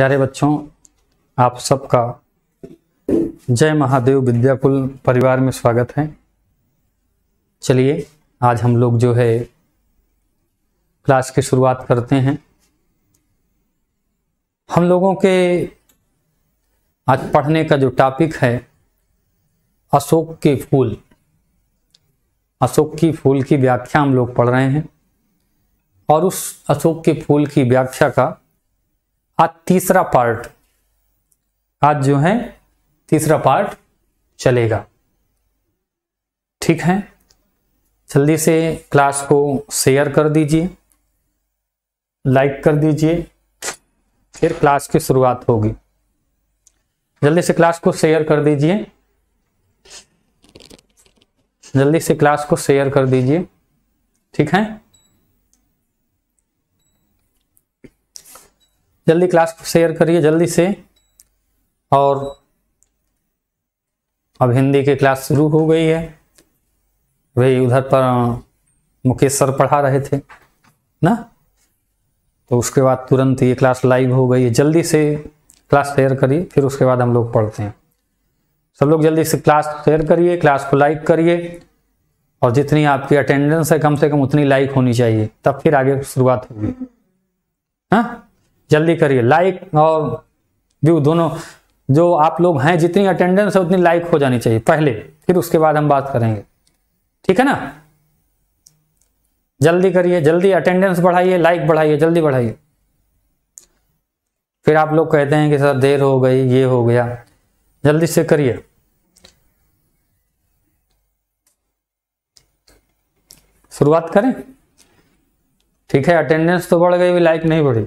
प्यारे बच्चों, आप सबका जय महादेव विद्याकुल परिवार में स्वागत है। चलिए, आज हम लोग जो है क्लास की शुरुआत करते हैं। हम लोगों के आज पढ़ने का जो टॉपिक है, अशोक के फूल। अशोक की फूल की व्याख्या हम लोग पढ़ रहे हैं और उस अशोक के फूल की व्याख्या का आज तीसरा पार्ट आज जो है, तीसरा पार्ट चलेगा। ठीक है? जल्दी से क्लास को शेयर कर दीजिए लाइक कर दीजिए, फिर क्लास की शुरुआत होगी। जल्दी से क्लास को शेयर कर दीजिए। जल्दी से क्लास को शेयर कर दीजिए। ठीक है? जल्दी क्लास को शेयर करिए, जल्दी से। और अब हिंदी की क्लास शुरू हो गई है। वही उधर पर मुकेश सर पढ़ा रहे थे, ना? तो उसके बाद तुरंत ये क्लास लाइव हो गई है। जल्दी से क्लास शेयर करिए, फिर उसके बाद हम लोग पढ़ते हैं। सब लोग जल्दी से क्लास शेयर करिए क्लास को लाइक करिए। और जितनी आपकी अटेंडेंस है, कम से कम उतनी लाइक होनी चाहिए। तब फिर आगे शुरुआत होगी। हाँ? जल्दी करिए। लाइक और व्यू दोनों, जो आप लोग हैं, जितनी अटेंडेंस है, उतनी लाइक हो जानी चाहिए, पहले। फिर उसके बाद हम बात करेंगे। ठीक है ना? जल्दी करिए, जल्दी अटेंडेंस बढ़ाइए लाइक बढ़ाइए, जल्दी बढ़ाइए। फिर आप लोग कहते हैं कि सर, देर हो गई, ये हो गया। जल्दी से करिए। शुरुआत करें। ठीक है अटेंडेंस तो बढ़ गई, भी लाइक नहीं बढ़ी।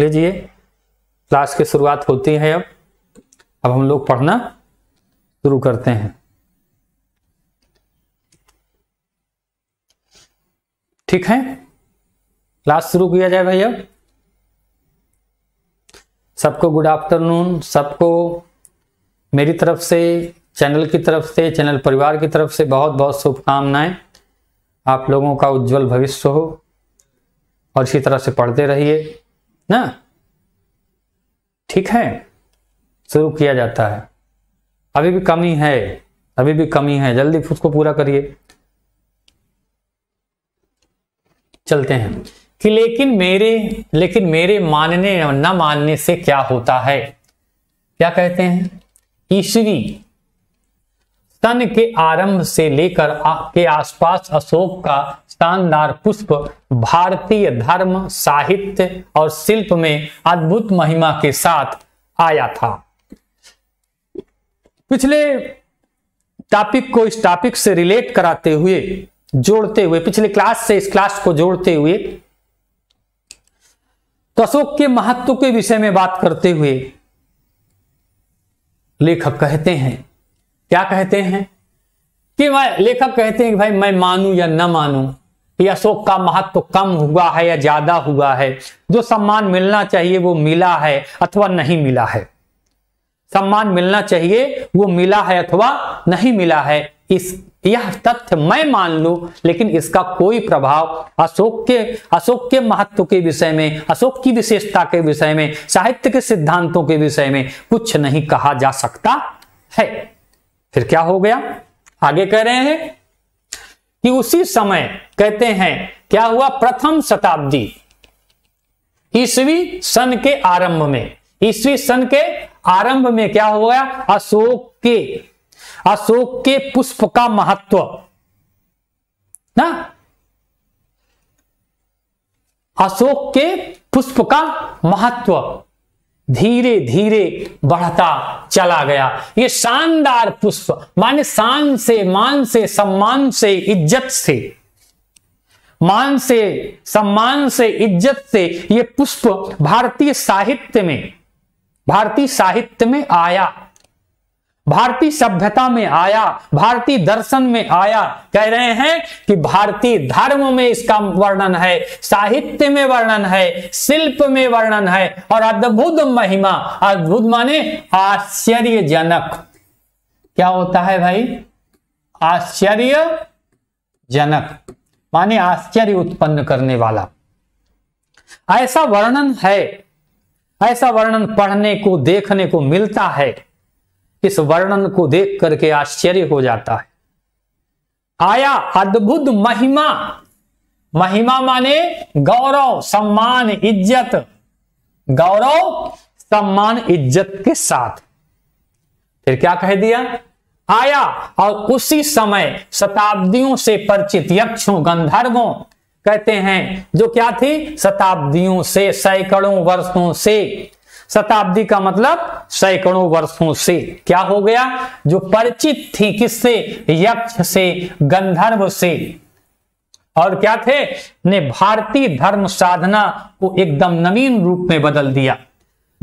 लीजिए। क्लास की शुरुआत होती है अब। अब हम लोग पढ़ना शुरू करते हैं। ठीक है? क्लास शुरू किया जाए भाई अब सबको गुड आफ्टरनून सबको मेरी तरफ़ से चैनल की तरफ़ से चैनल परिवार की तरफ़ से बहुत बहुत शुभकामनाएँ। आप लोगों का उज्जवल भविष्य हो और इसी तरह से पढ़ते रहिए। ना? ठीक है। शुरू किया जाता है। अभी भी कमी है। अभी भी कमी है। जल्दी उसको पूरा करिए। चलते हैं। कि लेकिन मेरे लेकिन मेरे मानने न मानने से क्या होता है? क्या कहते हैं? ईश्वी सन के आरंभ से लेकर के आसपास अशोक का शानदार पुष्प भारतीय धर्म, साहित्य और शिल्प में अद्भुत महिमा के साथ आया था। पिछले टॉपिक को इस टॉपिक से रिलेट कराते हुए, जोड़ते हुए, पिछले क्लास से इस क्लास को जोड़ते हुए तो अशोक के महत्व के विषय में बात करते हुए लेखक कहते हैं। क्या कहते हैं? कि लेखक कहते हैं कि भाई, मैं मानूं या न मानूं अशोक का महत्व कम हुआ है या ज़्यादा हुआ है? जो सम्मान मिलना चाहिए वो मिला है अथवा नहीं मिला है? सम्मान मिलना चाहिए, वो मिला है अथवा नहीं मिला है? इस, यह तथ्य मैं मान लू, लेकिन इसका कोई प्रभाव अशोक के अशोक के महत्व के विषय में, अशोक की विशेषता के विषय में, साहित्य के सिद्धांतों के विषय में कुछ नहीं कहा जा सकता है। फिर क्या हो गया? आगे कह रहे हैं कि उसी समय कहते हैं, क्या हुआ? प्रथम शताब्दी ईसवी सन के आरंभ में। ईसवी सन के आरंभ में क्या हो गया अशोक के अशोक के पुष्प का महत्व। ना? अशोक के पुष्प का महत्व। धीरे धीरे बढ़ता चला गया। ये शानदार पुष्प, माने शान से, मान से, सम्मान से, इज़्ज़त से, मान से, सम्मान से, इज़्ज़त से ये पुष्प भारतीय साहित्य में, भारतीय साहित्य में आया। भारतीय सभ्यता में आया भारतीय दर्शन में आया, कह रहे हैं कि भारतीय धर्म में इसका वर्णन है, साहित्य में वर्णन है, शिल्प में वर्णन है और अद्भुत महिमा, अद्भुत माने आश्चर्यजनक। क्या होता है भाई? आश्चर्यजनक, माने आश्चर्य उत्पन्न करने वाला। ऐसा वर्णन है, ऐसा वर्णन पढ़ने को, देखने को मिलता है। इस वर्णन को देख करके आश्चर्य हो जाता है। आया अद्भुत महिमा। महिमा माने गौरव, सम्मान, इज़्ज़त। गौरव, सम्मान, इज़्ज़त के साथ। फिर क्या कह दिया? आया और उसी समय शताब्दियों से परिचित यक्षों, गंधर्वों कहते हैं, जो क्या थी? शताब्दियों से, सैकड़ों वर्षों से शताब्दी का मतलब सैकड़ों वर्षों से। क्या हो गया? जो परिचित थी किससे? यक्ष से, गंधर्व से। और क्या थे? ने भारतीय धर्म साधना को एकदम नवीन रूप में बदल दिया।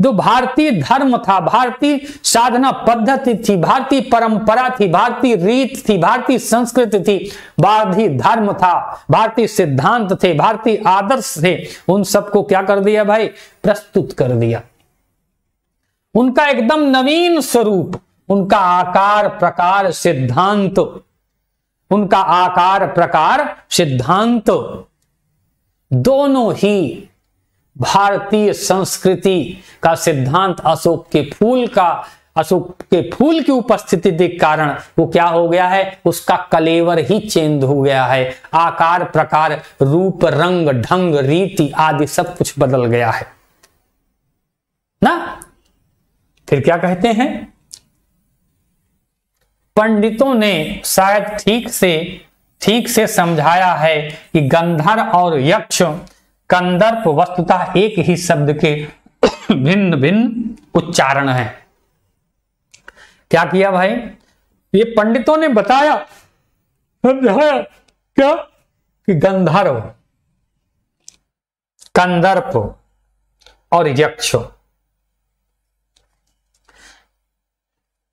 जो भारतीय धर्म था, भारतीय साधना पद्धति थी, भारतीय परंपरा थी, भारतीय रीत थी, भारतीय संस्कृति थी भारतीय धर्म था, भारतीय सिद्धांत थे, भारतीय आदर्श थे, उन सबको क्या कर दिया भाई? प्रस्तुत कर दिया। उनका एकदम नवीन स्वरूप, उनका आकार, प्रकार, सिद्धांत, उनका आकार, प्रकार, सिद्धांत, दोनों ही भारतीय संस्कृति का सिद्धांत अशोक के फूल का, अशोक के फूल की उपस्थिति के कारण वो क्या हो गया है? उसका कलेवर ही चेंज हो गया है। आकार, प्रकार, रूप, रंग, ढंग, रीति आदि सब कुछ बदल गया है। ना? फिर क्या कहते हैं? पंडितों ने शायद ठीक से ठीक से समझाया है कि गंधर और यक्ष कंदर्प वस्तुतः एक ही शब्द के भिन्न भिन्न उच्चारण है। क्या किया भाई? ये पंडितों ने बताया, समझाया क्या? कि गंधर्व, कंदर्प और यक्ष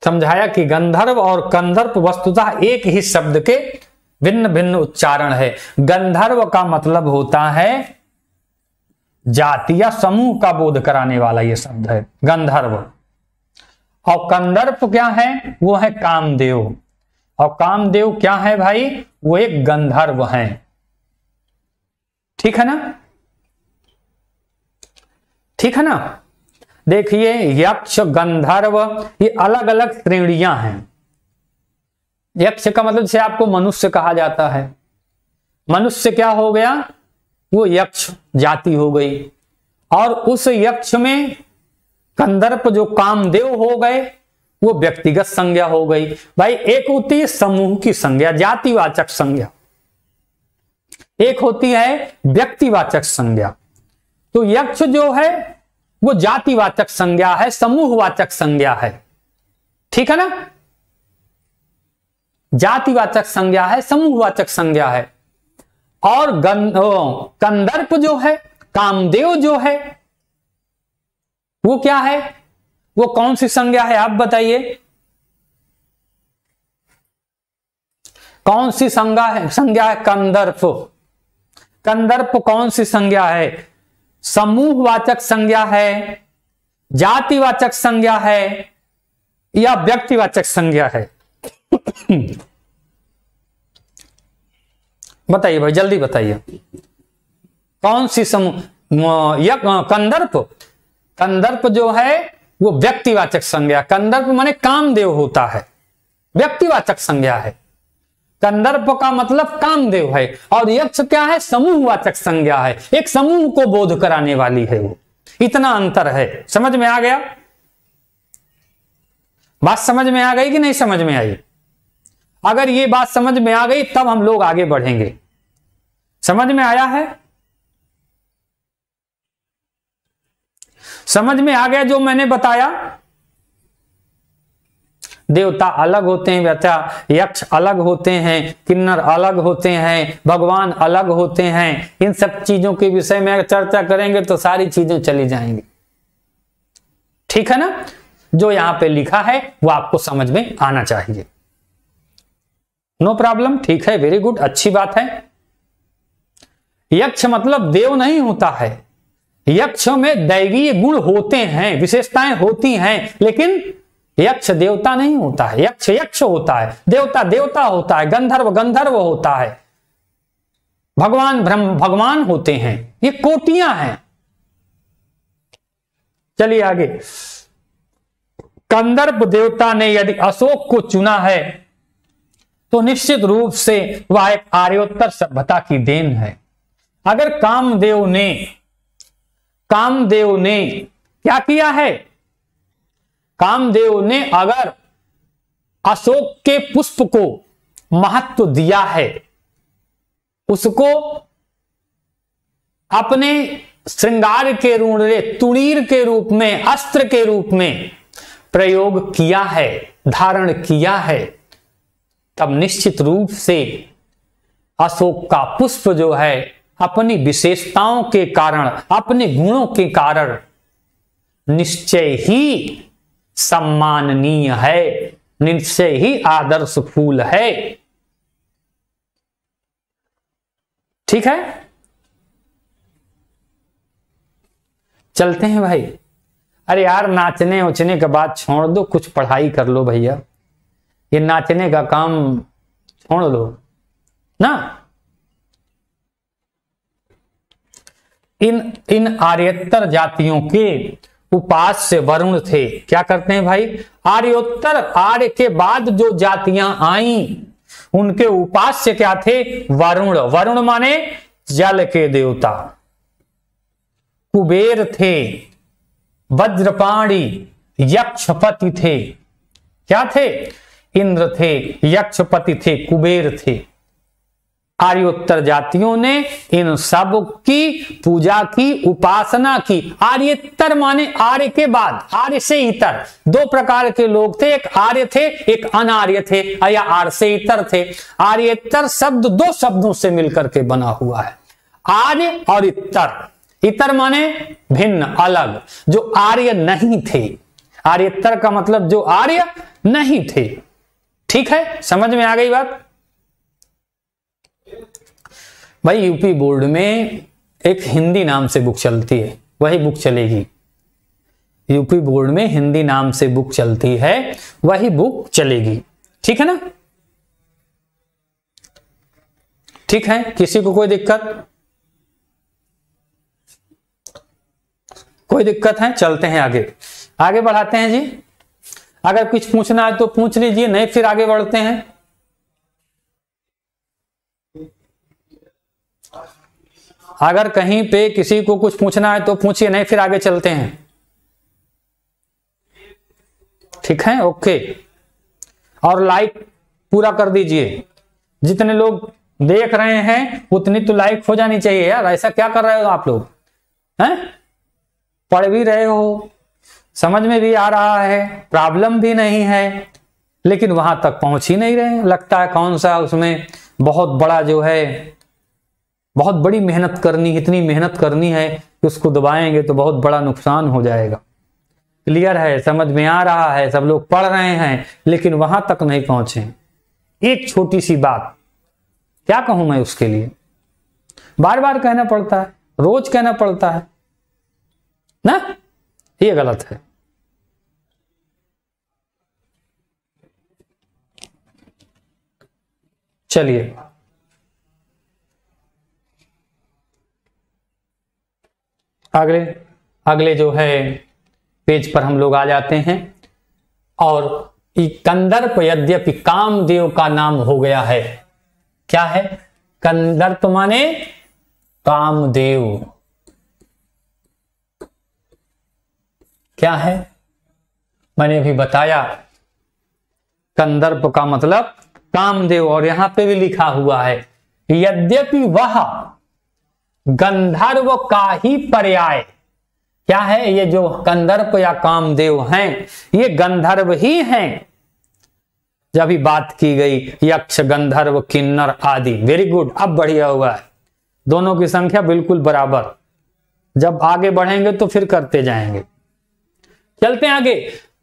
समझाया कि गंधर्व और कंदर्प वस्तुतः एक ही शब्द के भिन्न भिन्न उच्चारण है। गंधर्व का मतलब होता है जाति या समूह का बोध कराने वाला यह शब्द है, गंधर्व। और कंदर्प क्या है? वो है कामदेव। और कामदेव क्या है भाई? वो एक गंधर्व है। ठीक है ना? ठीक है ना? देखिए, यक्ष गंधर्व, ये अलग अलग श्रेणियाँ हैं। यक्ष का मतलब से आपको मनुष्य कहा जाता है। मनुष्य क्या हो गया? वो यक्ष जाति हो गई। और उस यक्ष में कंदर्प जो कामदेव हो गए, वो व्यक्तिगत संज्ञा हो गई। भाई, एक होती है समूह की संज्ञा, जातिवाचक संज्ञा। एक होती है व्यक्तिवाचक संज्ञा। तो यक्ष जो है वो जातिवाचक संज्ञा है, समूहवाचक संज्ञा है। ठीक है ना? जातिवाचक संज्ञा है, समूहवाचक संज्ञा है। और कंदर्प जो है, कामदेव जो है, वो क्या है? वो कौन सी संज्ञा है, आप बताइए। कौन सी संज्ञा है संज्ञा है कंदर्प। कंदर्प कौन सी संज्ञा है? समूहवाचक संज्ञा है, जातिवाचक संज्ञा है, या व्यक्तिवाचक संज्ञा है। बताइए भाई, जल्दी बताइए। कौन सी समूह कंदर्प? कंदर्प जो है, वो व्यक्तिवाचक संज्ञा। कंदर्प माने कामदेव होता है। व्यक्तिवाचक संज्ञा है। कंदर्प का मतलब कामदेव है। और यक्ष क्या है? समूहवाचक संज्ञा है। एक समूह को बोध कराने वाली है वो। इतना अंतर है। समझ में आ गया? बात समझ में आ गई कि नहीं समझ में आई? अगर ये बात समझ में आ गई, तब हम लोग आगे बढ़ेंगे। समझ में आया है? समझ में आ गया जो मैंने बताया? देवता अलग होते हैं, व्यथा यक्ष अलग होते हैं, किन्नर अलग होते हैं, भगवान अलग होते हैं। इन सब चीज़ों के विषय में चर्चा करेंगे तो सारी चीज़ें चली जाएँगी। ठीक है ना? जो यहाँ पे लिखा है, वो आपको समझ में आना चाहिए। नो प्रॉब्लम ठीक है वेरी गुड अच्छी बात है। यक्ष मतलब देव नहीं होता है। यक्ष में दैवीय गुण होते हैं, विशेषताएँ होती हैं, लेकिन यक्ष देवता नहीं होता है, यक्ष यक्ष होता है, देवता देवता होता है, गंधर्व गंधर्व होता है। भगवान ब्रह्म भगवान होते हैं, ये कोटियाँ हैं। चलिए आगे। कंदर्प देवता ने यदि अशोक को चुना है तो निश्चित रूप से वह एक आर्योत्तर सभ्यता की देन है। अगर कामदेव ने कामदेव ने क्या किया है? कामदेव ने अगर अशोक के पुष्प को महत्व दिया है, उसको अपने श्रृंगार के रूप तुणीर के रूप में, अस्त्र के रूप में प्रयोग किया है, धारण किया है, तब निश्चित रूप से अशोक का पुष्प जो है, अपनी विशेषताओं के कारण, अपने गुणों के कारण निश्चय ही सम्माननीय है, निश्चय ही आदर्श फूल है। ठीक है? चलते हैं भाई। अरे यार, नाचने उचने के बाद छोड़ दो, कुछ पढ़ाई कर लो भैया। ये नाचने का काम छोड़ लो ना? इन इन आर्यतर जातियों के उपास्य वरुण थे। क्या करते हैं भाई? आर्योत्तर आर्य के बाद जो जातियाँ आई, उनके उपास्य क्या थे? वरुण। वरुण माने जल के देवता। कुबेर थे, वज्रपाणी, यक्षपति थे। क्या थे? इंद्र थे, यक्षपति थे, कुबेर थे। आर्योत्तर जातियों ने इन सब की पूजा की, उपासना की। आर्यतर माने आर्य के बाद, आर्य से इतर। दो प्रकार के लोग थे, एक आर्य थे, एक अनार्य थे, या आर्य से इतर थे। आर्यतर शब्द दो शब्दों से मिलकर के बना हुआ है। आर्य और इतर। इतर माने भिन्न, अलग, जो आर्य नहीं थे। आर्यतर का मतलब जो आर्य नहीं थे। ठीक है? समझ में आ गई बात? भाई, यूपी बोर्ड में एक हिंदी नाम से बुक चलती है, वही बुक चलेगी। यूपी बोर्ड में हिंदी नाम से बुक चलती है, वही बुक चलेगी। ठीक है ना? ठीक है? किसी को कोई दिक्कत? कोई दिक्कत है? चलते हैं आगे। आगे बढ़ाते हैं जी। अगर कुछ पूछना है तो पूछ लीजिए, नहीं, फिर आगे बढ़ते हैं। अगर कहीं पे किसी को कुछ पूछना है तो पूछिए, नहीं फिर आगे चलते हैं। ठीक है? ओके। और लाइक पूरा कर दीजिए। जितने लोग देख रहे हैं, उतनी तो लाइक हो जानी चाहिए यार। ऐसा क्या कर रहे हो आप लोग? हैं? पढ़ भी रहे हो, समझ में भी आ रहा है प्रॉब्लम भी नहीं है, लेकिन वहाँ तक पहुँच ही नहीं रहे। लगता है कौन सा उसमें बहुत बड़ा जो है बहुत बड़ी मेहनत करनी, इतनी मेहनत करनी है कि उसको दबाएँगे तो बहुत बड़ा नुकसान हो जाएगा। क्लियर है? समझ में आ रहा है? सब लोग पढ़ रहे हैं, लेकिन वहाँ तक नहीं पहुँचे। एक छोटी सी बात। क्या कहूँ मैं उसके लिए? बार बार कहना पड़ता है, रोज कहना पड़ता है। ना? ये गलत है। चलिए। अगले अगले जो है पेज पर हम लोग आ जाते हैं। और कंदर्प यद्यपि कामदेव का नाम हो गया है, क्या है? कंदर्प माने कामदेव। क्या है? मैंने भी बताया, कंदर्प का मतलब कामदेव, और यहाँ पे भी लिखा हुआ है, यद्यपि वह गंधर्व का ही पर्याय। क्या है ये जो गंधर्व या कामदेव हैं? ये गंधर्व ही हैं। जब अभी बात की गई, यक्ष, गंधर्व, किन्नर आदि वेरी गुड अब बढ़िया हुआ है। दोनों की संख्या बिल्कुल बराबर। जब आगे बढ़ेंगे तो फिर करते जाएँगे। चलते आगे।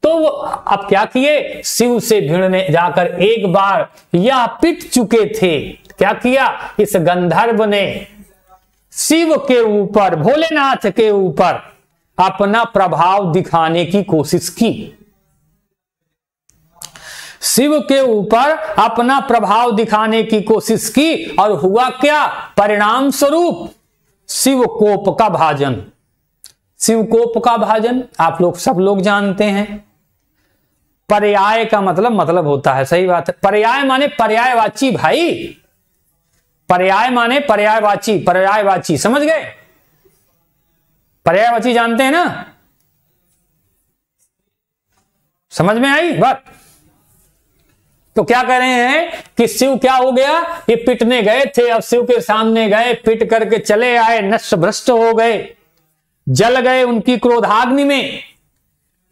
तो अब क्या किए? शिव से भिड़ने जाकर एक बार यह पिट चुके थे। क्या किया? इस गंधर्व ने शिव के ऊपर, भोलेनाथ के ऊपर अपना प्रभाव दिखाने की कोशिश की। शिव के ऊपर अपना प्रभाव दिखाने की कोशिश की और हुआ क्या? परिणाम स्वरूप शिव कोप का भाजन। शिवकोप का भाजन, आप लोग सब लोग जानते हैं। पर्याय का मतलब मतलब होता है, सही बात है। पर्याय माने पर्यायवाची भाई। पर्याय माने पर्यायवाची पर्यायवाची, समझ गए? पर्यायवाची जानते हैं ना? समझ में आई बात? तो क्या कह रहे हैं कि शिव क्या हो गया? ये पिटने गए थे, अब शिव के सामने गए, पिट करके चले आए नष्ट भ्रष्ट हो गए, जल गए उनकी क्रोधाग्नि में।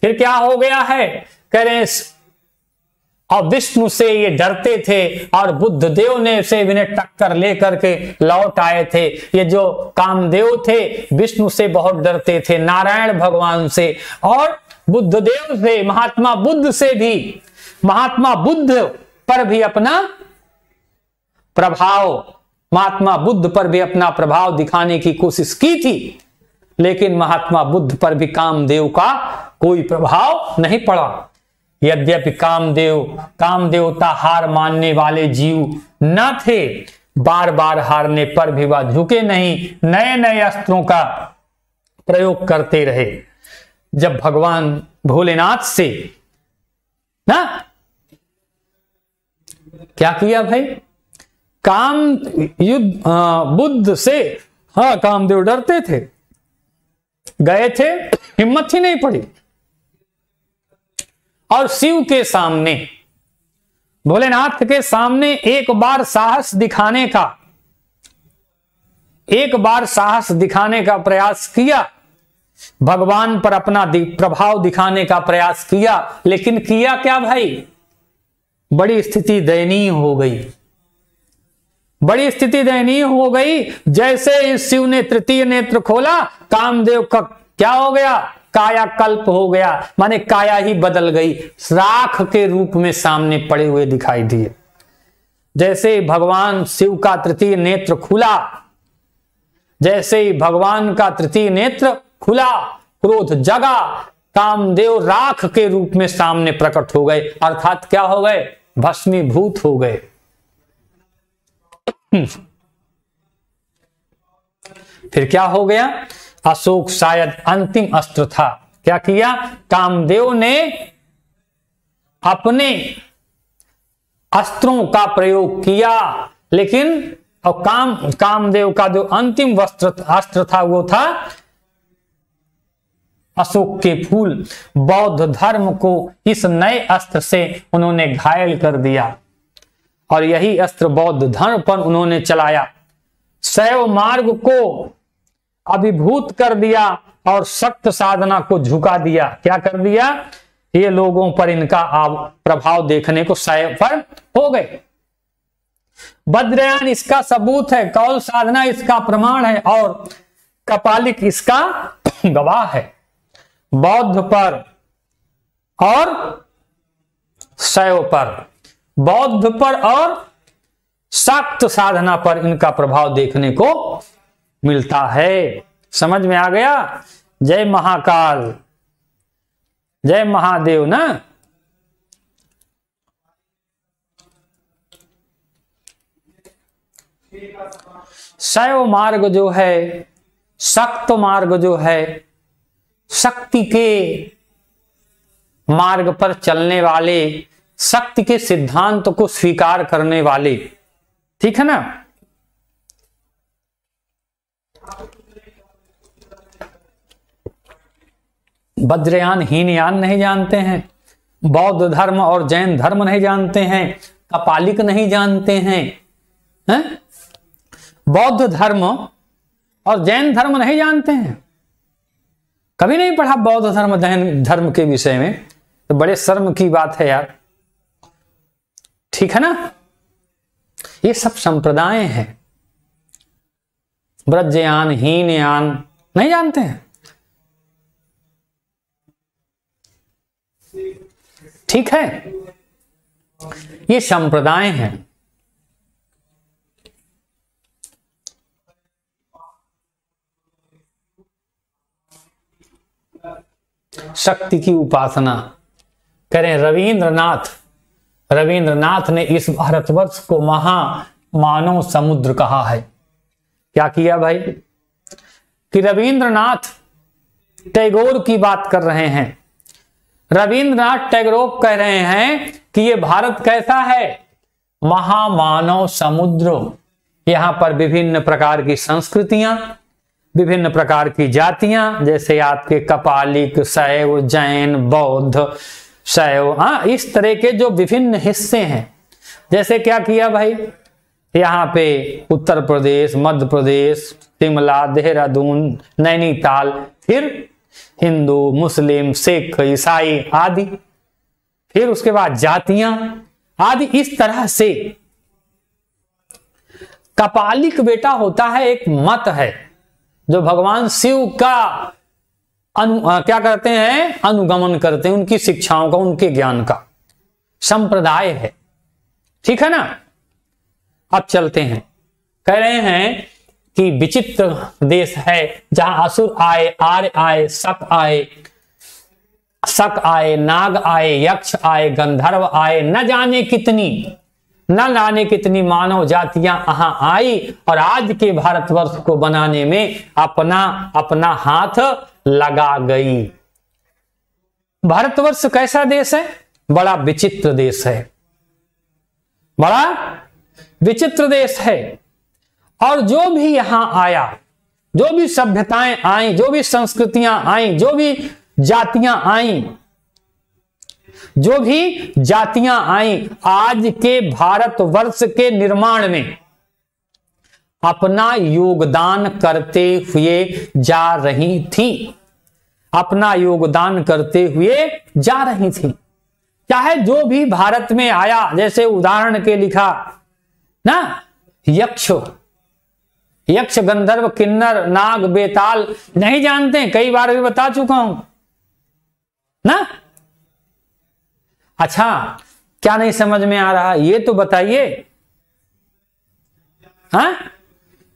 फिर क्या हो गया है? कह रहे हैं और विष्णु से ये डरते थे और बुद्ध देव ने से इन्हें टक्कर लेकर के लौट आए थे। ये जो कामदेव थे, विष्णु से बहुत डरते थे, नारायण भगवान से। और बुद्ध देव से, महात्मा बुद्ध से भी, महात्मा बुद्ध पर भी अपना प्रभाव, महात्मा बुद्ध पर भी अपना प्रभाव दिखाने की कोशिश की थी। लेकिन महात्मा बुद्ध पर भी कामदेव का कोई प्रभाव नहीं पड़ा। यद्यपि कामदेव कामदेवता हार मानने वाले जीव न थे बार बार हारने पर भी वह झुके नहीं नए नए अस्त्रों का प्रयोग करते रहे। जब भगवान भोलेनाथ से, ना? क्या किया भाई? काम युद्ध बुद्ध से हाँ कामदेव डरते थे। गए थे, हिम्मत ही नहीं पड़ी। और शिव के सामने। भोलेनाथ के सामने एक बार साहस दिखाने का, एक बार साहस दिखाने का प्रयास किया। भगवान पर अपना प्रभाव दिखाने का प्रयास किया, लेकिन किया क्या भाई? बड़ी स्थिति दयनीय हो गई। बड़ी स्थिति दयनीय हो गई, जैसे इस शिव ने तृतीय नेत्र खोला, कामदेव का क्या हो गया? काया कल्प हो गया, माने काया ही बदल गई, राख के रूप में सामने पड़े हुए दिखाई दिए। जैसे भगवान शिव का तृतीय नेत्र खुला, जैसे ही भगवान का तृतीय नेत्र खुला, क्रोध जगा, कामदेव राख के रूप में सामने प्रकट हो गए, अर्थात क्या हो गए? भस्मीभूत हो गए। फिर क्या हो गया? अशोक शायद अंतिम अस्त्र था। क्या किया? कामदेव ने अपने अस्त्रों का प्रयोग किया, लेकिन और काम, कामदेव का जो अंतिम वस्त्र, अस्त्र था, वो था अशोक के फूल। बौद्ध धर्म को इस नए अस्त्र से उन्होंने घायल कर दिया और यही अस्त्र बौद्ध धर्म पर उन्होंने चलाया। शैव मार्ग को अभिभूत कर दिया और सख्त साधना को झुका दिया। क्या कर दिया? ये लोगों पर इनका प्रभाव देखने को पर हो गए। बद्रयान इसका सबूत है, कौल साधना इसका प्रमाण है और कपालिक इसका गवाह है। बौद्ध पर और शैव पर। बौद्ध पर और सख्त साधना पर इनका प्रभाव देखने को मिलता है। समझ में आ गया? जय महाकाल। जय महादेव ना? शैव मार्ग जो है सख्त मार्ग जो है, शक्ति के मार्ग पर चलने वाले, शक्ति के सिद्धांत को स्वीकार करने वाले, ठीक है ना? वज्रयान हीनयान नहीं जानते हैं, बौद्ध धर्म और जैन धर्म नहीं जानते हैं, कपालिक नहीं जानते हैं, है? बौद्ध धर्म और जैन धर्म नहीं जानते हैं। कभी नहीं पढ़ा बौद्ध धर्म, जैन धर्म के विषय में? तो बड़े शर्म की बात है यार। ठीक है ना? ये सब संप्रदाय हैं। ब्रजयान, हीनयान नहीं जानते हैं। ठीक है? ये संप्रदाय हैं। शक्ति की उपासना करें रविंद्रनाथ। रविंद्रनाथ ने इस भारतवर्ष को महा मानव समुद्र कहा है। क्या किया भाई? कि रविंद्रनाथ टैगोर की बात कर रहे हैं। रविंद्रनाथ टैगोर कह रहे हैं कि ये भारत कैसा है? महामानव समुद्र। यहाँ पर विभिन्न प्रकार की संस्कृतियाँ, विभिन्न प्रकार की जातियाँ, जैसे आपके कपालिक, शैव, जैन, बौद्ध, शैव हाँ इस तरह के जो विभिन्न हिस्से हैं। जैसे क्या किया भाई? यहाँ पे उत्तर प्रदेश, मध्य प्रदेश, शिमला, देहरादून, नैनीताल, फिर हिंदू मुस्लिम सिख ईसाई आदि। फिर उसके बाद जातियाँ आदि इस तरह से। कपालिक बेटा होता है एक मत है जो भगवान शिव का अनु आ, क्या करते हैं? अनुगमन करते हैं उनकी शिक्षाओं का उनके ज्ञान का। संप्रदाय है। ठीक है ना? अब चलते हैं। कह रहे हैं कि विचित्र देश है, जहाँ असुर आए, आर्य आए सक आए सक आए, नाग आए, यक्ष आए, गंधर्व आए, न जाने कितनी, न जाने कितनी मानव जातियाँ यहाँ आई और आज के भारतवर्ष को बनाने में अपना अपना हाथ लगा गई। भारतवर्ष कैसा देश है? बड़ा विचित्र देश है। बड़ा विचित्र देश है। और जो भी यहाँ आया, जो भी सभ्यताएँ आई, जो भी संस्कृतियाँ आई, जो भी जातियाँ आई, जो भी जातियाँ आई, आज के भारतवर्ष के निर्माण में अपना योगदान करते हुए जा रही थी। अपना योगदान करते हुए जा रही थी। चाहे जो भी भारत में आया, जैसे उदाहरण के लिखा, ना, यक्ष यक्ष, गंधर्व, किन्नर, नाग, बेताल नहीं जानते, कई बार भी बता चुका हूँ। ना? अच्छा क्या नहीं समझ में आ रहा? ये तो बताइए। हाँ?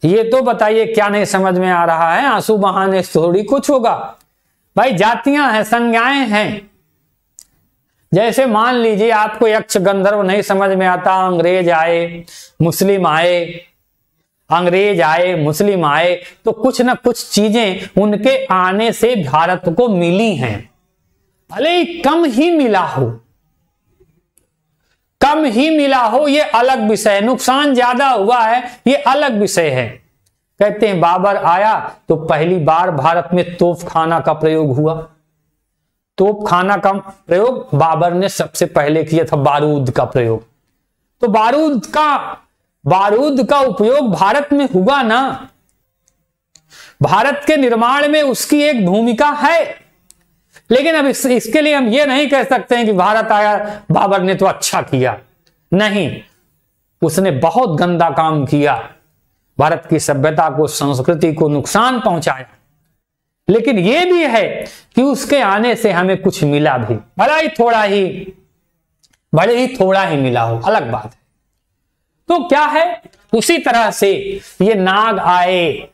ये तो बताइए, क्या नहीं समझ में आ रहा है? आँसू बहाने थोड़ी कुछ होगा। भाई, जातियाँ हैं, संज्ञाएँ हैं। जैसे मान लीजिए, आपको यक्ष, गंधर्व नहीं समझ में आता, अंग्रेज़ आए, मुस्लिम आए अंग्रेज़ आए, मुस्लिम आए तो कुछ ना कुछ चीज़ें उनके आने से भारत को मिली हैं। भले ही कम ही मिला हो, कम ही मिला हो, ये अलग विषय, नुकसान ज़्यादा हुआ है, ये अलग विषय है। कहते हैं, बाबर आया तो पहली बार भारत में तोप खाना का प्रयोग हुआ। तोप खाना का प्रयोग बाबर ने सबसे पहले किया था, बारूद का प्रयोग। तो बारूद का बारूद का उपयोग भारत में हुआ ना? भारत के निर्माण में उसकी एक भूमिका है। लेकिन अब इस, इसके लिए हम ये नहीं कह सकते हैं कि भारत आया बाबर ने तो अच्छा किया। नहीं उसने बहुत गंदा काम किया। भारत की सभ्यता को संस्कृति को नुकसान पहुँचाया। लेकिन यह भी है कि उसके आने से हमें कुछ मिला भी। भला ही थोड़ा ही भले ही थोड़ा ही मिला हो अलग बात है। तो क्या है? उसी तरह से ये नाग आए,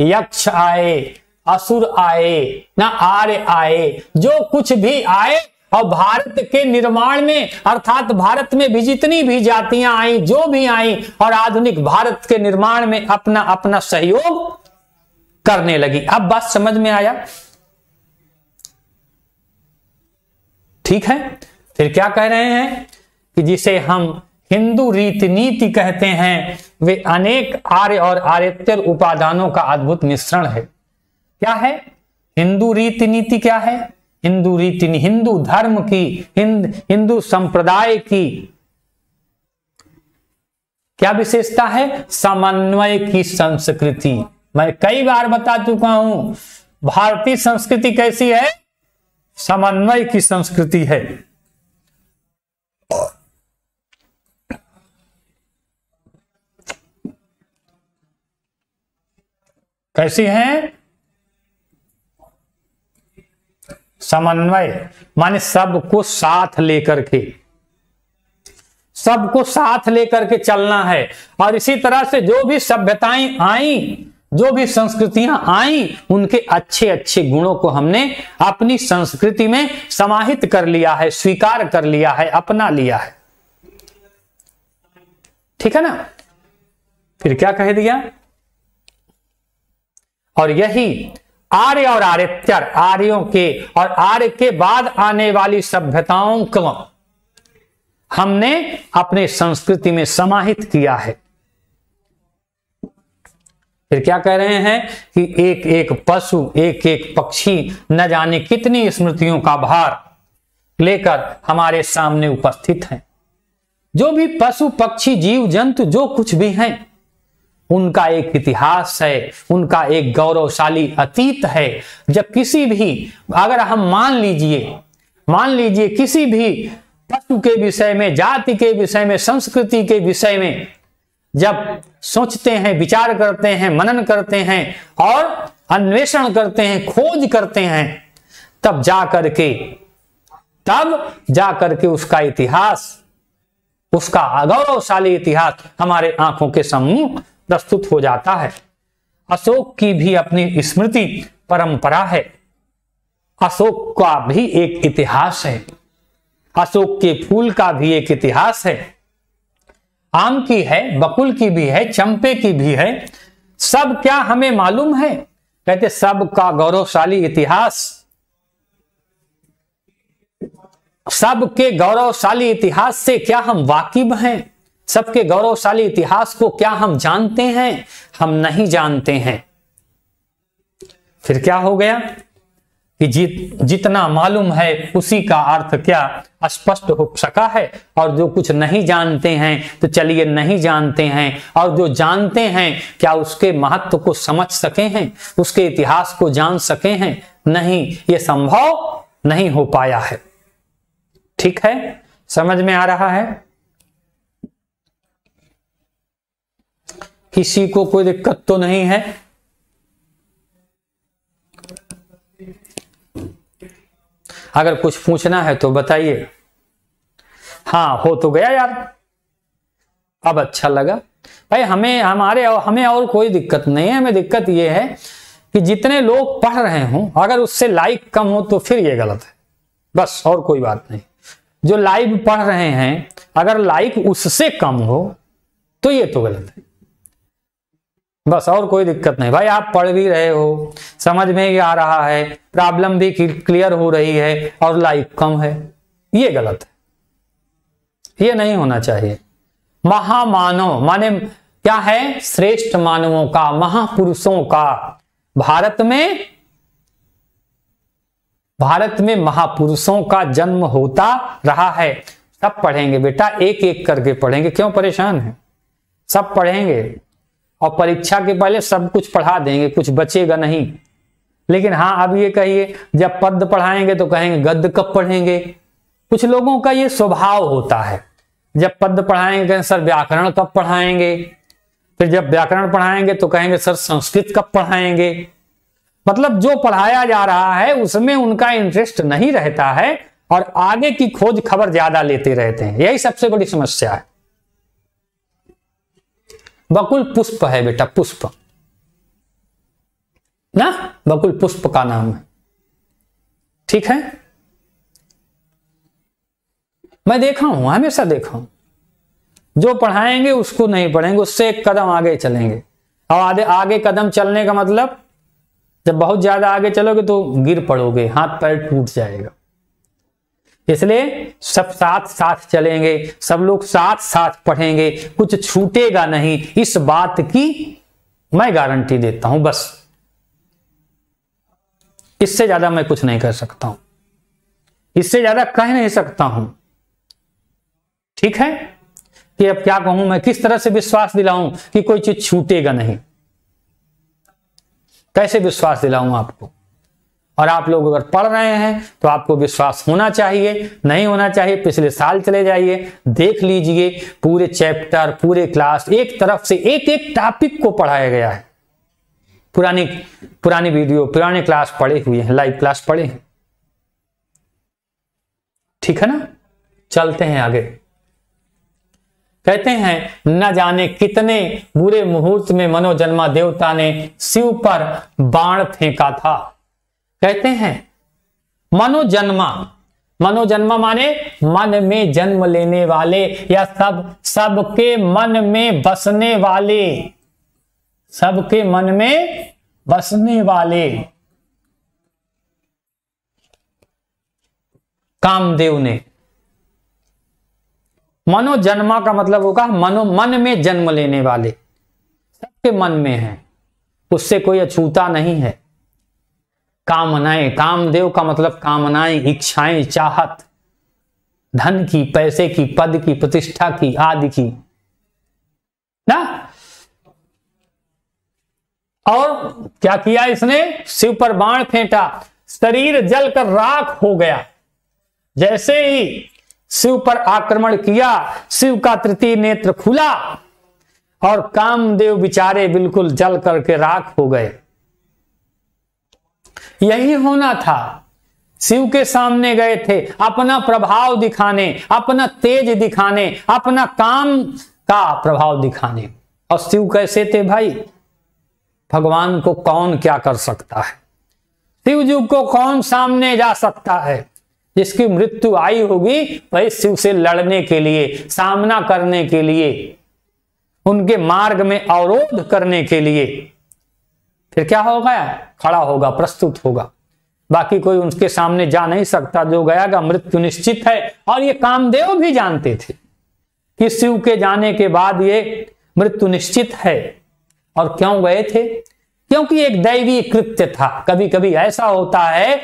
यक्ष आए, असुर आए, ना आर्य आए, जो कुछ भी आए, और भारत के निर्माण में, अर्थात भारत में भी जितनी भी जातियाँ आई, जो भी आई, और आधुनिक भारत के निर्माण में अपना अपना सहयोग करने लगी। अब बात समझ में आया? ठीक है? फिर क्या कह रहे हैं कि जिसे हम हिंदू रीति नीति कहते हैं, वे अनेक आर्य और आर्यतर उपादानों का अद्भुत मिश्रण है। क्या है? हिंदू रीति नीति क्या है? हिंदू रीति, हिंदू धर्म की, हिंद, हिंदू संप्रदाय की क्या विशेषता है? समन्वय की संस्कृति। मैं कई बार बता चुका हूँ, भारतीय संस्कृति कैसी है? समन्वय की संस्कृति है। कैसी है? समन्वय, माने सबको साथ लेकर के। सबको साथ लेकर के चलना है। और इसी तरह से जो भी सभ्यताएँ आई, जो भी संस्कृतियाँ आई, उनके अच्छे अच्छे गुणों को हमने अपनी संस्कृति में समाहित कर लिया है, स्वीकार कर लिया है, अपना लिया है। ठीक है ना? फिर क्या कह दिया? और यही आर्य और आर्यतर, आर्यों के और आर्य के बाद आने वाली सभ्यताओं को हमने अपने संस्कृति में समाहित किया है। फिर क्या कह रहे हैं कि एक एक पशु एक एक पक्षी न जाने कितनी स्मृतियों का भार लेकर हमारे सामने उपस्थित हैं। जो भी पशु, पक्षी, जीव, जंतु, जो कुछ भी हैं उनका एक इतिहास है, उनका एक गौरवशाली अतीत है। जब किसी भी, अगर हम मान लीजिए मान लीजिए किसी भी पशु के विषय में, जाति के विषय में, संस्कृति के विषय में जब सोचते हैं, विचार करते हैं, मनन करते हैं और अन्वेषण करते हैं, खोज करते हैं, तब जा करके, तब जा करके उसका इतिहास, उसका अगौरवशाली इतिहास हमारे आँखों के सम्मुख प्रस्तुत हो जाता है। अशोक की भी अपनी स्मृति परंपरा है। अशोक का भी एक इतिहास है। अशोक के फूल का भी एक इतिहास है। आम की है, बकुल की भी है, चंपे की भी है। सब क्या हमें मालूम है? कहते, सब का गौरवशाली इतिहास। सबके गौरवशाली इतिहास से क्या हम वाकिब हैं? सबके गौरवशाली इतिहास को क्या हम जानते हैं, हम नहीं जानते हैं। फिर क्या हो गया कि जित जितना मालूम है, उसी का अर्थ क्या स्पष्ट हो सका है? और जो कुछ नहीं जानते हैं तो चलिए नहीं जानते हैं। और जो जानते हैं, क्या उसके महत्व को समझ सके हैं? उसके इतिहास को जान सके हैं? नहीं, ये संभव नहीं हो पाया है। ठीक है? समझ में आ रहा है? किसी को कोई दिक्कत तो नहीं है? अगर कुछ पूछना है तो बताइए। हाँ हो तो गया यार। अब अच्छा लगा। भाई, हमें, हमारे और, हमें और कोई दिक्कत नहीं है। हमें दिक्कत यह है कि जितने लोग पढ़ रहे हों, अगर उससे लाइक कम हो तो फिर ये गलत है। बस, और कोई बात नहीं। जो लाइव पढ़ रहे हैं, अगर लाइक उससे कम हो तो ये तो गलत है। बस और कोई दिक्कत नहीं। भाई, आप पढ़ भी रहे हो, समझ में भी आ रहा है प्रॉब्लम भी क्लियर हो रही है और लाइक कम है। ये गलत है। ये नहीं होना चाहिए। महामानव, माने क्या है? श्रेष्ठ मानवों का, महापुरुषों का। भारत में भारत में महापुरुषों का जन्म होता रहा है। सब पढ़ेंगे बेटा एक एक करके पढ़ेंगे। क्यों परेशान है? सब पढ़ेंगे। और परीक्षा के पहले सब कुछ पढ़ा देंगे, कुछ बचेगा नहीं। लेकिन हाँ अब ये कहिए, जब पद पढ़ाएँगे तो कहेंगे, गद्य कब पढ़ेंगे? कुछ लोगों का ये स्वभाव होता है। जब पद पढ़ाएँगे कहें सर, व्याकरण कब पढ़ाएँगे? फिर जब व्याकरण पढ़ाएँगे तो कहेंगे, सर, संस्कृत कब पढ़ाएँगे? मतलब जो पढ़ाया जा रहा है, उसमें उनका इंटरेस्ट नहीं रहता है और आगे की खोज खबर ज़्यादा लेते रहते हैं। यही सबसे बड़ी समस्या है। बकुल पुष्प है बेटा, पुष्प। ना? बकुल पुष्प का नाम है। ठीक है? मैं देखा हूँ, हमेशा देखा हूँ। जो पढ़ाएँगे, उसको नहीं पढ़ेंगे, उससे एक कदम आगे चलेंगे। और आगे आगे कदम चलने का मतलब जब बहुत ज़्यादा आगे चलोगे तो गिर पड़ोगे, हाथ पैर टूट जाएगा। इसलिए सब साथ साथ चलेंगे, सब लोग साथ साथ पढ़ेंगे, कुछ छूटेगा नहीं, इस बात की मैं गारंटी देता हूँ, बस। इससे ज़्यादा मैं कुछ नहीं कर सकता हूँ। इससे ज़्यादा कह नहीं सकता हूँ। ठीक है? कि अब क्या कहूँ, मैं किस तरह से विश्वास दिलाऊं कि कोई चीज़ छूटेगा नहीं? कैसे विश्वास दिलाऊं आपको? और आप लोग अगर पढ़ रहे हैं तो आपको विश्वास होना चाहिए, नहीं होना चाहिए, पिछले साल चले जाइए, देख लीजिए, पूरे चैप्टर, पूरे क्लास, एक तरफ़ से एक एक टॉपिक को पढ़ाया गया है। पुरानी पुरानी वीडियो पुराने क्लास पढ़े हुए हैं लाइव क्लास पढ़े हैं। ठीक है ना? चलते हैं आगे। कहते हैं, न जाने कितने बुरे मुहूर्त में मनोजन्मा देवता ने शिव पर बाण फेंका था। कहते हैं, मनोजन्मा। मनोजन्मा माने मन में जन्म लेने वाले या सब, सबके मन में बसने वाले। सबके मन में बसने वाले। कामदेव ने। मनोजन्मा का मतलब होगा मनो, मन में जन्म लेने वाले। सबके मन में है, उससे कोई अछूता नहीं है। कामनाएँ, कामदेव का मतलब कामनाएँ, इच्छाएँ, चाहत। धन की, पैसे की, पद की, प्रतिष्ठा की, आदि की। ना? और क्या किया इसने? शिव पर बाण फेंटा। शरीर जलकर राख हो गया। जैसे ही शिव पर आक्रमण किया शिव का तृतीय नेत्र खुला और कामदेव बिचारे बिल्कुल जल करके राख हो गए। यही होना था। शिव के सामने गए थे, अपना प्रभाव दिखाने, अपना तेज दिखाने, अपना काम का प्रभाव दिखाने। और शिव कैसे थे भाई? भगवान को कौन क्या कर सकता है? शिव जी को कौन सामने जा सकता है? जिसकी मृत्यु आई होगी, वही शिव से लड़ने के लिए, सामना करने के लिए, उनके मार्ग में अवरोध करने के लिए। फिर क्या होगा खड़ा होगा, प्रस्तुत होगा। बाकी कोई उनके सामने जा नहीं सकता, जो गया का मृत्यु निश्चित है। और ये कामदेव भी जानते थे कि शिव के जाने के बाद ये मृत्यु निश्चित है। और क्यों गए थे? क्योंकि एक दैवी कृत्य था। कभी कभी ऐसा होता है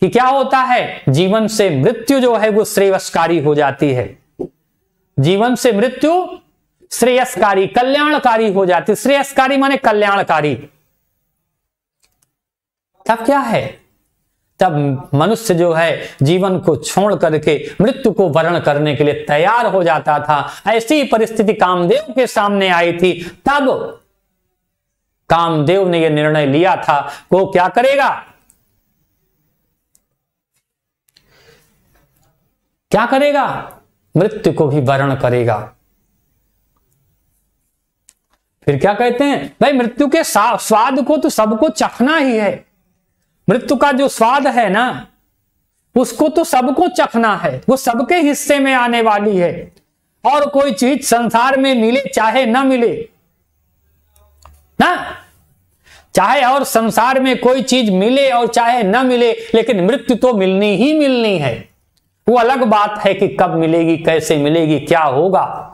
कि क्या होता है? जीवन से मृत्यु जो है, वो श्रेयस्कारी हो जाती है। जीवन से मृत्यु श्रेयस्कारी, कल्याणकारी हो जाती श्रेयस्कारी माने कल्याणकारी। तब क्या है? तब मनुष्य जो है, जीवन को छोड़ करके मृत्यु को वर्ण करने के लिए तैयार हो जाता था। ऐसी परिस्थिति कामदेव के सामने आई थी। तब कामदेव ने यह निर्णय लिया था वो क्या करेगा? क्या करेगा? मृत्यु को भी वर्ण करेगा। फिर क्या कहते हैं? भाई, मृत्यु के स्वाद को तो सबको चखना ही है। मृत्यु का जो स्वाद है ना, उसको तो सबको चखना है। वो सबके हिस्से में आने वाली है। और कोई चीज़ संसार में मिले, चाहे ना मिले, ना? चाहे और संसार में कोई चीज़ मिले और चाहे ना मिले, लेकिन मृत्यु तो मिलनी ही मिलनी है। वो अलग बात है कि कब मिलेगी, कैसे मिलेगी, क्या होगा।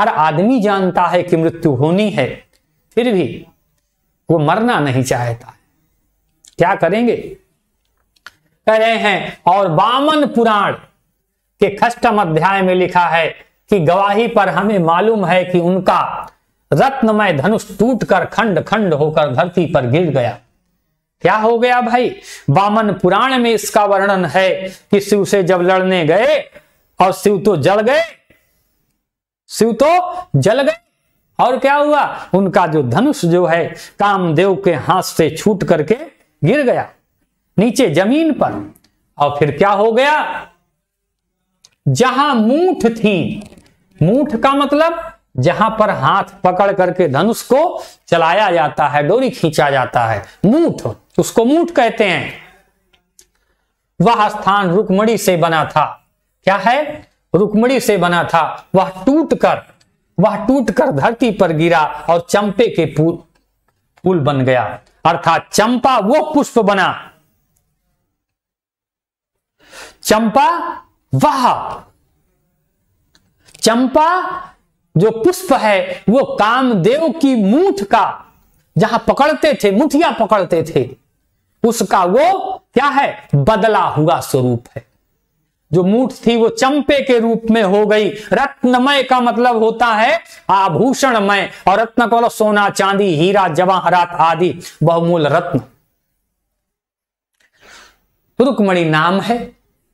हर आदमी जानता है कि मृत्यु होनी है, फिर भी वो मरना नहीं चाहता। क्या करेंगे? कह रहे हैं, और वामन पुराण के खष्टम अध्याय में लिखा है कि गवाही पर हमें मालूम है कि उनका रत्नमय धनुष टूटकर खंड खंड होकर धरती पर गिर गया। क्या हो गया भाई? वामन पुराण में इसका वर्णन है कि शिव से जब लड़ने गए और शिव तो जल गए, शिव तो जल गए। और क्या हुआ? उनका जो धनुष जो है, कामदेव के हाथ से छूट करके गिर गया नीचे ज़मीन पर। और फिर क्या हो गया? जहाँ मूठ थी। मूठ का मतलब जहाँ पर हाथ पकड़ करके धनुष को चलाया जाता है, डोरी खींचा जाता है। मूठ, उसको मूठ कहते हैं। वह स्थान रुकमणी से बना था। क्या है? रुकमणी से बना था। वह टूटकर वह टूटकर धरती पर गिरा और चंपे के पुल पुल बन गया। अर्थात चंपा वो पुष्प बना। चंपा वह। चंपा जो पुष्प है, वो कामदेव की मूठ का, जहाँ पकड़ते थे, मुठिया पकड़ते थे, उसका वो क्या है? बदला हुआ स्वरूप है। जो मूठ थी वो चंपे के रूप में हो गई। रत्नमय का मतलब होता है आभूषणमय। और रत्न को सोना, चांदी, हीरा जवाहरात आदि, बहुमूल रत्न। रुकमणि नाम है।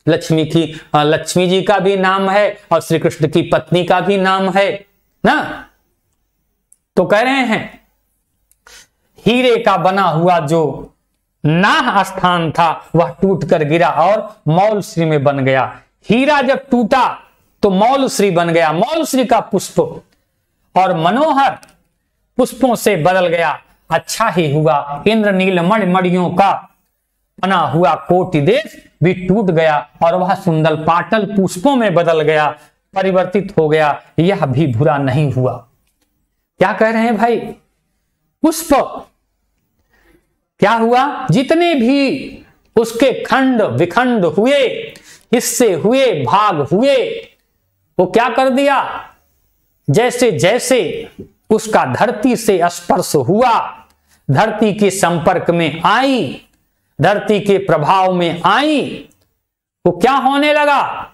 लक्ष्मी की लक्ष्मी जी का भी नाम है और श्री कृष्ण की पत्नी का भी नाम है, ना? तो कह रहे हैं, हीरे का बना हुआ जो नाह स्थान था, वह टूटकर गिरा और मौल श्री में बन गया। हीरा जब टूटा तो मौल श्री बन गया मौल श्री का पुष्प। और मनोहर पुष्पों से बदल गया। अच्छा ही हुआ इंद्र नील मण मणियों का बना हुआ कोटि देश भी टूट गया और वह सुंदर पाटल पुष्पों में बदल गया, परिवर्तित हो गया। यह भी बुरा नहीं हुआ। क्या कह रहे हैं भाई? पुष्प क्या हुआ? जितने भी उसके खंड विखंड हुए, हिस्से हुए, भाग हुए, वो क्या कर दिया? जैसे जैसे उसका धरती से स्पर्श हुआ, धरती के संपर्क में आई, धरती के प्रभाव में आई, वो क्या होने लगा?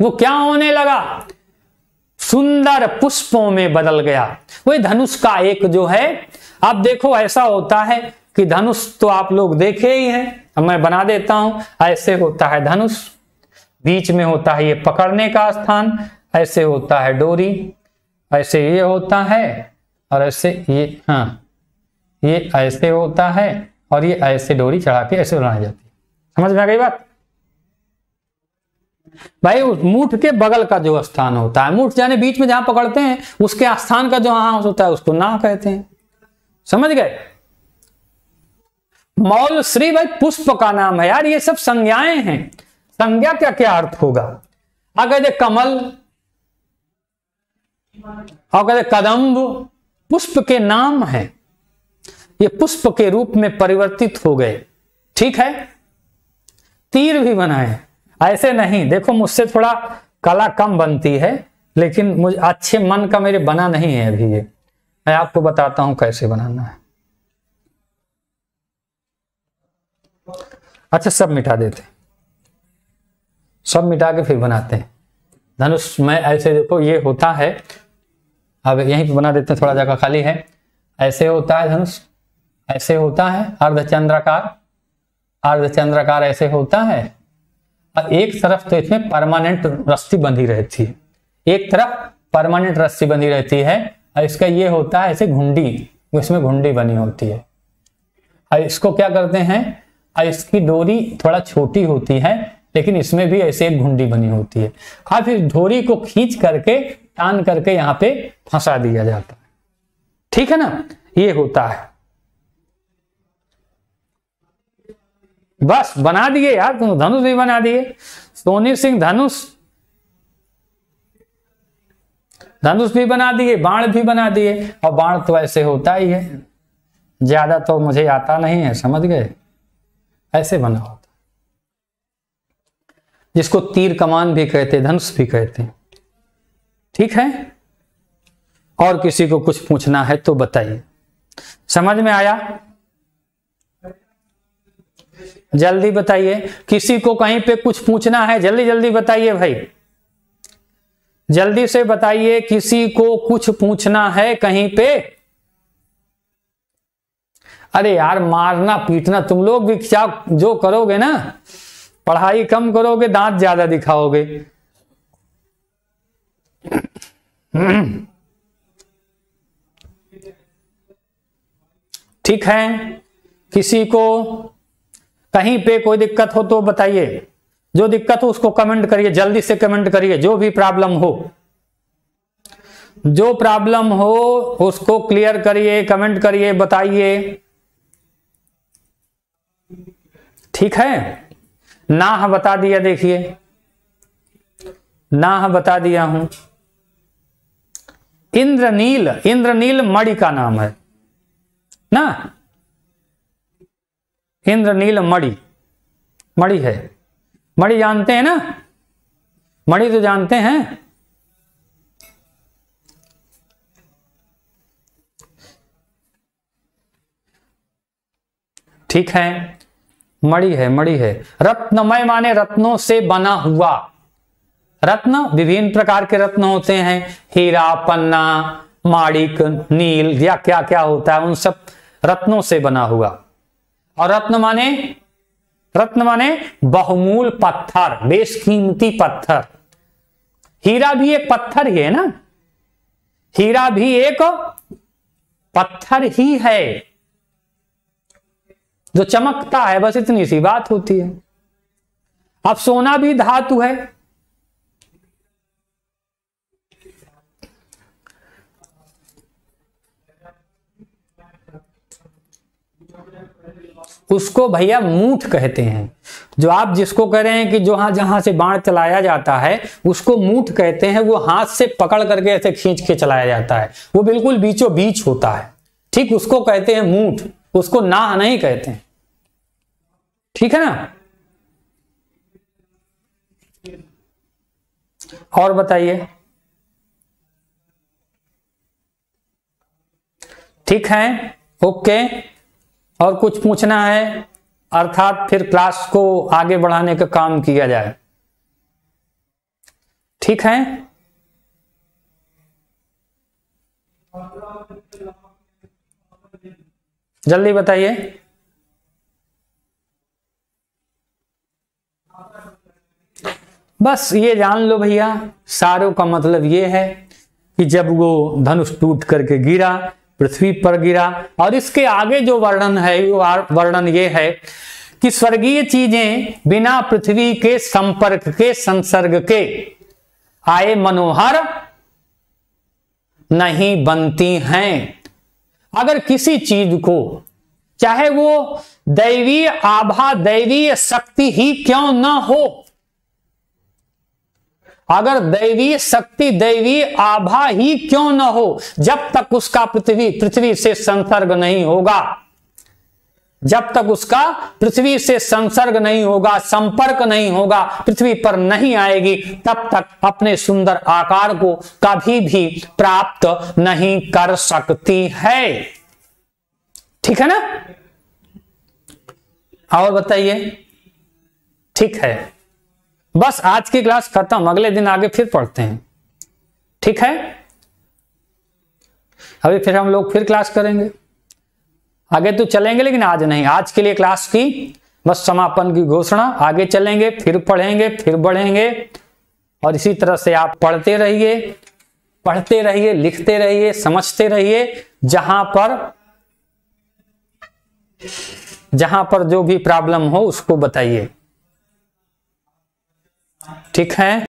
वो क्या होने लगा? सुंदर पुष्पों में बदल गया। वही धनुष का एक जो है अब देखो ऐसा होता है कि धनुष तो आप लोग देखे ही हैं। अब मैं बना देता हूँ, ऐसे होता है धनुष। बीच में होता है ये पकड़ने का स्थान, ऐसे होता है डोरी, ऐसे ये होता है और ऐसे ये हाँ ये ऐसे होता है और ये ऐसे डोरी चढ़ा के ऐसे बनाई जाती है। समझ में आ गई बात? भाई मूठ के बगल का जो स्थान होता है, मूठ जाने बीच में जहाँ पकड़ते हैं, उसके स्थान का जो हाथ होता है, उसको ना कहते हैं। समझ गए? मौल श्री भाई, पुष्प का नाम है यार, ये सब संज्ञाएँ हैं। संज्ञा क्या क्या अर्थ होगा? अगर कमल और कहते कदम्ब, पुष्प के नाम है। ये पुष्प के रूप में परिवर्तित हो गए। ठीक है? तीर भी बनाए। ऐसे नहीं। देखो, मुझसे थोड़ा कला कम बनती है, लेकिन मुझे, अच्छे मन का मेरे बना नहीं है अभी ये। मैं आपको बताता हूँ कैसे बनाना है। अच्छा सब मिटा देते सब मिटा के फिर बनाते हैं। धनुष में ऐसे देखो, ये होता है। अब यहीं पे बना देते हैं, थोड़ा जगह खाली है। ऐसे होता है धनुष। ऐसे होता है अर्धचंद्राकार। अर्धचंद्राकार ऐसे होता है। और एक तरफ़ तो इसमें परमानेंट रस्सी बंधी रहती है। एक तरफ़ परमानेंट रस्सी बंधी रहती है और इसका ये होता है ऐसे घुंडी, इसमें घुंडी बनी होती है। और इसको क्या करते हैं, और इसकी डोरी थोड़ा छोटी होती है, लेकिन इसमें भी ऐसे एक घुंडी बनी होती है। और फिर डोरी को खींच करके, टान करके यहाँ पे फंसा दिया जाता है। ठीक है ना? ये होता है। बस बना दिए यार, तुम धनुष भी बना दिए। सोनी सिंह धनुष। धनुष भी बना दिए, बाण भी बना दिए। और बाण तो ऐसे होता ही है। ज़्यादा तो मुझे आता नहीं है, समझ गए? ऐसे बना होता जिसको तीर कमान भी कहते, धनुष भी कहते। ठीक है? और किसी को कुछ पूछना है तो बताइए। समझ में आया? जल्दी बताइए। किसी को कहीं पे कुछ पूछना है, जल्दी जल्दी बताइए भाई। जल्दी से बताइए, किसी को कुछ पूछना है कहीं पे? अरे यार, मारना, पीटना, तुम लोग भी क्या, जो करोगे ना, पढ़ाई कम करोगे, दांत ज़्यादा दिखाओगे। ठीक है, किसी को कहीं पे कोई दिक्कत हो तो बताइए। जो दिक्कत हो उसको कमेंट करिए, जल्दी से कमेंट करिए, जो भी प्रॉब्लम हो। जो प्रॉब्लम हो उसको क्लियर करिए कमेंट करिए, बताइए। ठीक है? ना बता दिया, देखिए। ना बता दिया हूँ। इंद्रनील इंद्रनील मणि का नाम है। ना? इंद्रनील मणि। मणि है। मणि जानते हैं ना? मणि तो जानते हैं। ठीक है। मणि है मणि है। रत्नमय माने रत्नों से बना हुआ। रत्न, विभिन्न प्रकार के रत्न होते हैं। हीरा पन्ना माड़िक नील, या क्या क्या होता है, उन सब रत्नों से बना हुआ। और रत्न माने? रत्न माने बहुमूल पत्थर, बेशकीमती पत्थर। हीरा भी एक पत्थर ही है ना? हीरा भी एक पत्थर ही है। जो चमकता है, बस इतनी सी बात होती है। अब सोना भी धातु है। उसको भैया मूठ कहते हैं। जो आप जिसको कह रहे हैं कि जो हाँ जहाँ से बाण चलाया जाता है, उसको मूठ कहते हैं, वो हाथ से पकड़ करके ऐसे खींच के चलाया जाता है। वो बिल्कुल बीचों बीच होता है। ठीक उसको कहते हैं मूठ। उसको ना नहीं कहते हैं। ठीक है ना? और बताइए। ठीक है? ओके। और कुछ पूछना है, अर्थात फिर क्लास को आगे बढ़ाने का काम किया जाए। ठीक है? जल्दी बताइए। बस ये जान लो भैया, सारों का मतलब ये है कि जब वो धनुष टूट करके गिरा पृथ्वी पर गिरा। और इसके आगे जो वर्णन है वर्णन ये है कि स्वर्गीय चीज़ें बिना पृथ्वी के संपर्क के, संसर्ग के आए मनोहर नहीं बनती हैं। अगर किसी चीज़ को, चाहे वो दैवीय आभा, दैवीय शक्ति ही क्यों ना हो अगर दैवीय शक्ति दैवीय आभा ही क्यों न हो, जब तक उसका पृथ्वी पृथ्वी से संसर्ग नहीं होगा, जब तक उसका पृथ्वी से संसर्ग नहीं होगा, संपर्क नहीं होगा, पृथ्वी पर नहीं आएगी, तब तक अपने सुंदर आकार को कभी भी प्राप्त नहीं कर सकती है। ठीक है ना? और बताइए। ठीक है। बस आज की क्लास खत्म, अगले दिन आगे फिर पढ़ते हैं। ठीक है? अभी फिर हम लोग फिर क्लास करेंगे। आगे तो चलेंगे, लेकिन आज नहीं। आज के लिए क्लास की बस समापन की घोषणा। आगे चलेंगे, फिर पढ़ेंगे, फिर बढ़ेंगे। और इसी तरह से आप पढ़ते रहिए पढ़ते रहिए, लिखते रहिए, समझते रहिए, जहाँ पर जहाँ पर जो भी प्रॉब्लम हो, उसको बताइए। ठीक है?